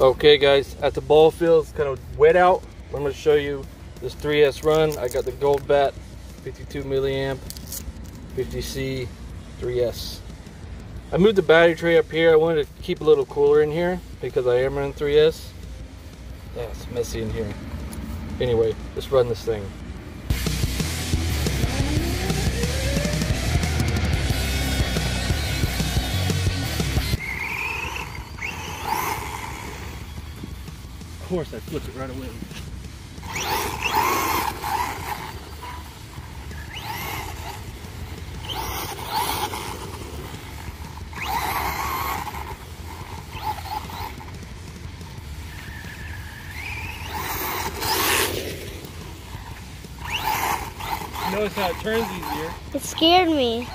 Okay guys, at the ball field, it's kind of wet out. I'm gonna show you this 3S run. I got the gold bat, 52 milliamp, 50C 3S. I moved the battery tray up here. I wanted to keep a little cooler in here because I am running 3S. Yeah, it's messy in here. Anyway, let's run this thing. Course, I flipped it right away. Notice how it turns easier. It scared me.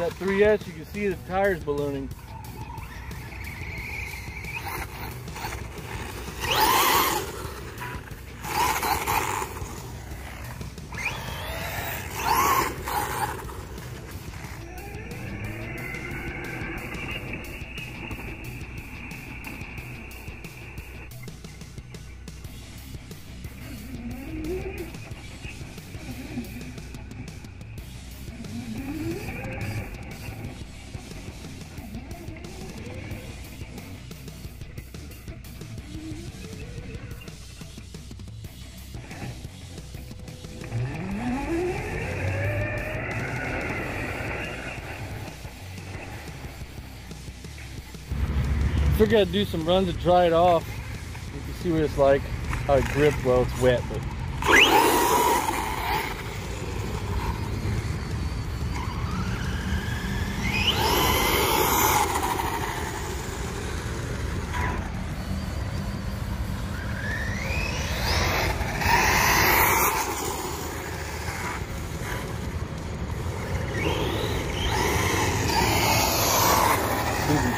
That 3S, you can see the tires ballooning. Figured I'd do some runs to dry it off. You can see what it's like, how it grips while it's wet. But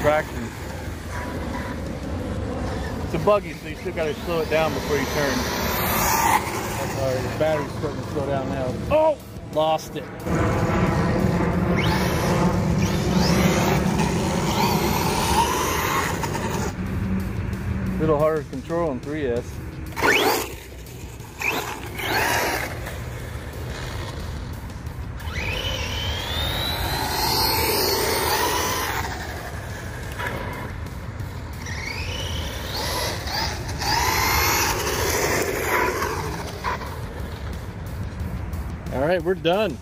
traction. Buggy, so you still gotta slow it down before you turn. Sorry, the battery's starting to slow down now. Oh! Lost it. A little harder to control on 3S. All right, we're done.